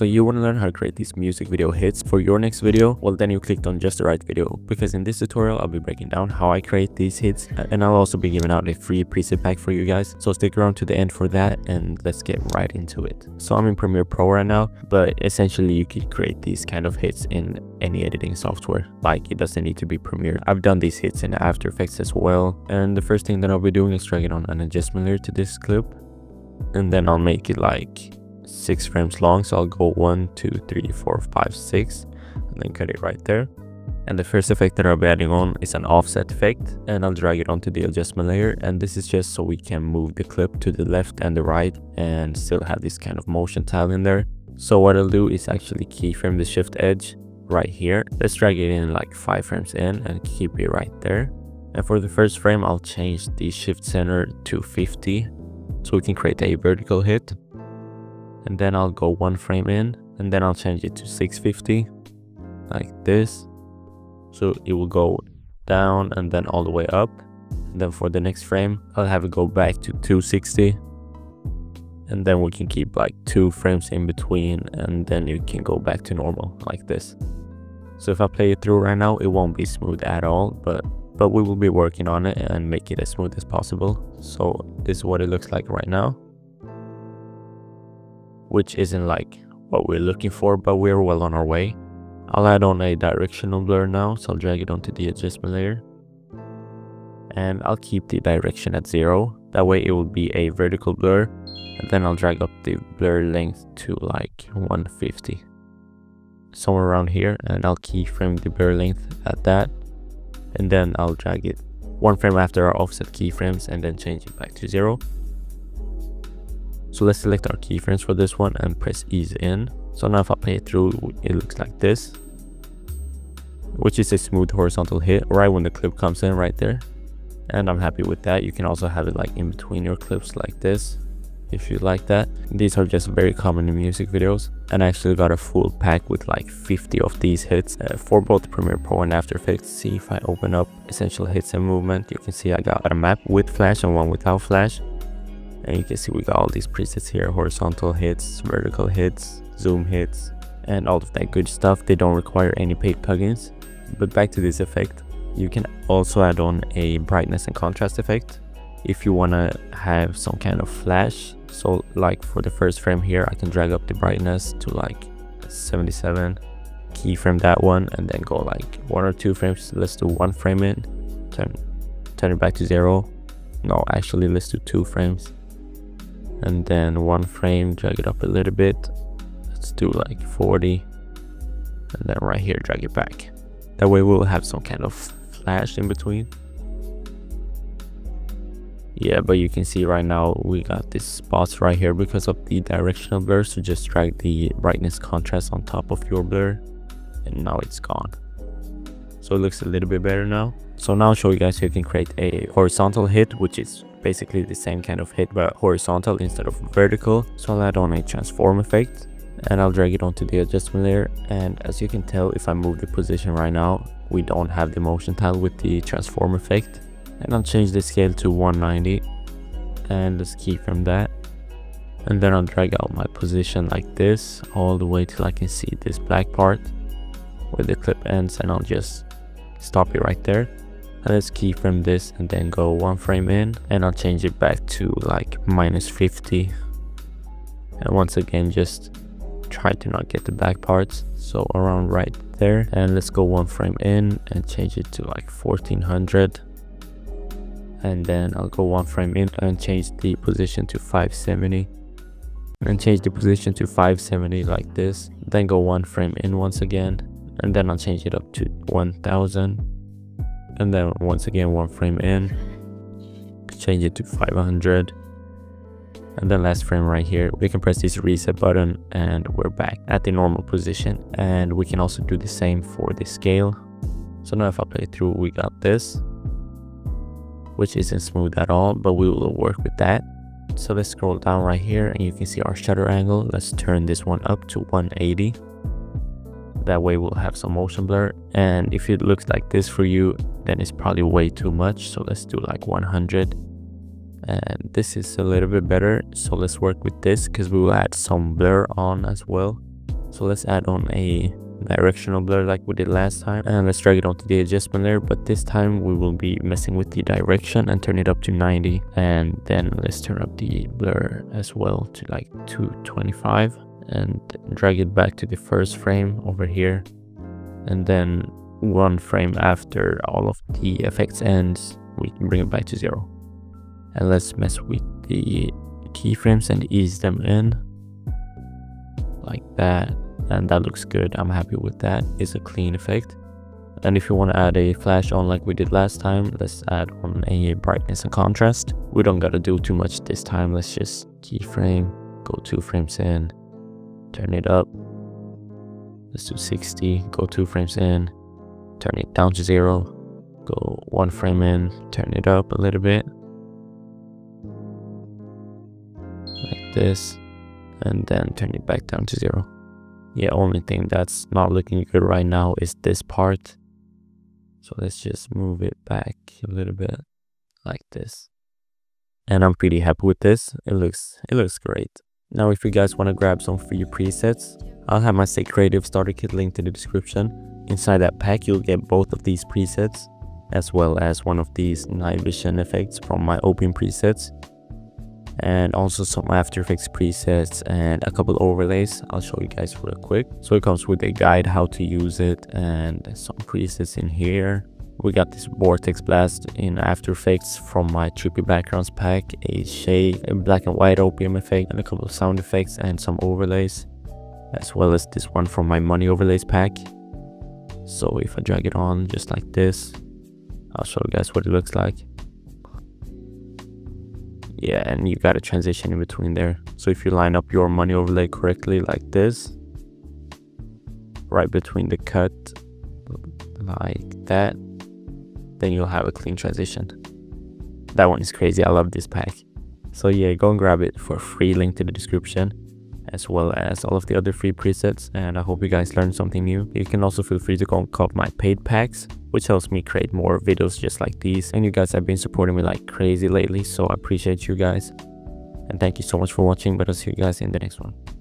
So you want to learn how to create these music video hits for your next video? Well then you clicked on just the right video because in this tutorial I'll be breaking down how I create these hits and I'll also be giving out a free preset pack for you guys. So stick around to the end for that and let's get right into it. So I'm in Premiere Pro right now but essentially you can create these kind of hits in any editing software like it doesn't need to be Premiere. I've done these hits in After Effects as well and the first thing that I'll be doing is dragging on an adjustment layer to this clip and then I'll make it like six frames long so i'll go one two three four five six and then cut it right there. And the first effect that i'll be adding on is an offset effect and i'll drag it onto the adjustment layer and this is just so we can move the clip to the left and the right and still have this kind of motion tile in there. So what i'll do is actually keyframe the shift edge right here. Let's drag it in like five frames in and keep it right there. And for the first frame i'll change the shift center to 50 so we can create a vertical hit and then I'll go one frame in and then I'll change it to 650 like this. So it will go down and then all the way up. And then for the next frame I'll have it go back to 260 and then we can keep like two frames in between and then you can go back to normal like this. So if I play it through right now it won't be smooth at all but but we will be working on it and make it as smooth as possible. So this is what it looks like right now which isn't like what we're looking for, but we're well on our way. I'll add on a directional blur now, so I'll drag it onto the adjustment layer. And I'll keep the direction at zero, that way it will be a vertical blur. And then I'll drag up the blur length to like 150. Somewhere around here, and I'll keyframe the blur length at that. And then I'll drag it one frame after our offset keyframes and then change it back to zero. So let's select our keyframes for this one and press ease in. So now if I play it through, it looks like this, which is a smooth horizontal hit right when the clip comes in right there. And I'm happy with that. You can also have it like in between your clips like this if you like that. These are just very common in music videos and I actually got a full pack with like 50 of these hits uh, for both Premiere Pro and After Effects. See if I open up essential hits and movement, you can see I got a map with flash and one without flash and you can see we got all these presets here horizontal hits vertical hits zoom hits and all of that good stuff. They don't require any paid plugins. But back to this effect you can also add on a brightness and contrast effect. If you want to have some kind of flash so like for the first frame here i can drag up the brightness to like 77 keyframe that one and then go like one or two frames. Let's do one frame in turn turn it back to zero. No actually let's do two frames and then one frame drag it up a little bit. Let's do like 40 and then right here drag it back. That way we'll have some kind of flash in between. Yeah but you can see right now we got these spots right here because of the directional blur so just drag the brightness contrast on top of your blur and now it's gone. So it looks a little bit better now. So now I'll show you guys how you can create a horizontal hit which is basically the same kind of hit but horizontal instead of vertical. So I'll add on a transform effect. And I'll drag it onto the adjustment layer. And as you can tell if I move the position right now we don't have the motion tile with the transform effect. And I'll change the scale to 190 and let's keyframe that. And then I'll drag out my position like this all the way till I can see this black part where the clip ends. And I'll just stop it right there let's keyframe this and then go one frame in and I'll change it back to like minus 50 and once again just try to not get the back parts so around right there. And let's go one frame in and change it to like 1400 and then I'll go one frame in and change the position to 570 and change the position to 570 like this then go one frame in once again and then I'll change it up to 1000 and then once again one frame in change it to 500 and then last frame right here we can press this reset button and we're back at the normal position. And we can also do the same for the scale. So now if i play through we got this which isn't smooth at all but we will work with that. So let's scroll down right here and you can see our shutter angle. Let's turn this one up to 180 that way we'll have some motion blur. And if it looks like this for you then it's probably way too much so let's do like 100 and this is a little bit better so let's work with this because we will add some blur on as well. So let's add on a directional blur like we did last time and let's drag it onto the adjustment layer but this time we will be messing with the direction and turn it up to 90 and then let's turn up the blur as well to like 225 and drag it back to the first frame over here. And then one frame after all of the effects ends we can bring it back to zero. And let's mess with the keyframes and ease them in like that. And that looks good. I'm happy with that. It's a clean effect. And if you want to add a flash on like we did last time let's add on a brightness and contrast. We don't gotta do too much this time. Let's just keyframe go two frames in turn it up. Let's do 60 go two frames in turn it down to zero. Go one frame in turn it up a little bit. Like this and then turn it back down to zero. Yeah only thing that's not looking good right now is this part. So let's just move it back a little bit like this. And i'm pretty happy with this. It looks it looks great. Now if you guys want to grab some free presets i'll have my stay creative starter kit linked in the description inside that pack you'll get both of these presets as well as one of these night vision effects from my open presets and also some After Effects presets and a couple overlays. I'll show you guys real quick. So it comes with a guide how to use it and some presets in here. We got this Vortex Blast in After Effects from my Trippy Backgrounds pack, a shade, a black and white OPM effect, and a couple of sound effects and some overlays, as well as this one from my Money Overlays pack. So if I drag it on just like this, I'll show you guys what it looks like. Yeah and you got a transition in between there. So if you line up your money overlay correctly like this right between the cut like that then you'll have a clean transition. That one is crazy. I love this pack. So yeah go and grab it for free. Link to the description as well as all of the other free presets and I hope you guys learned something new. You can also feel free to go and cop my paid packs which helps me create more videos just like these and you guys have been supporting me like crazy lately so I appreciate you guys and thank you so much for watching but I'll see you guys in the next one.